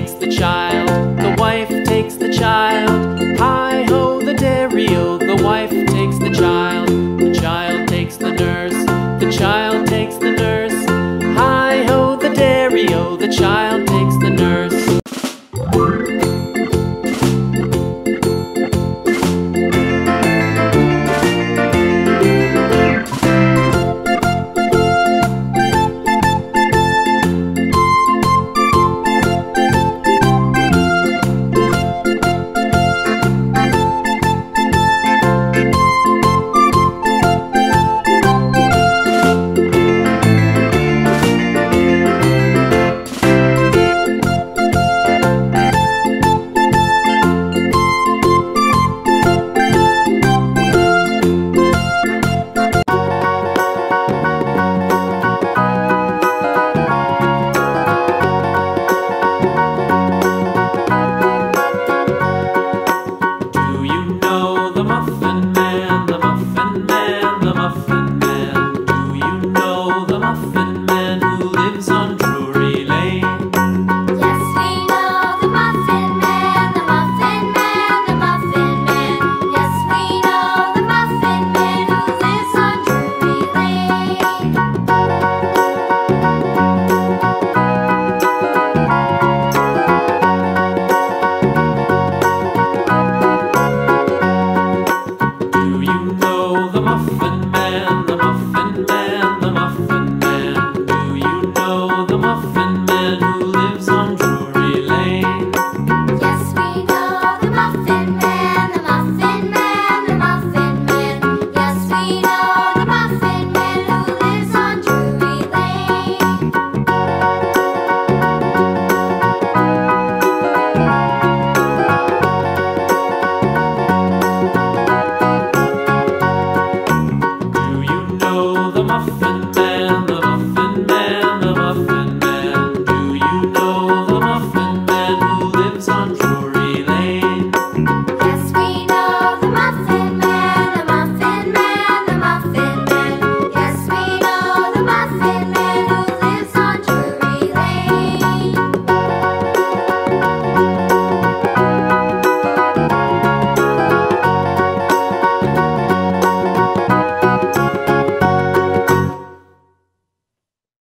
makes the child,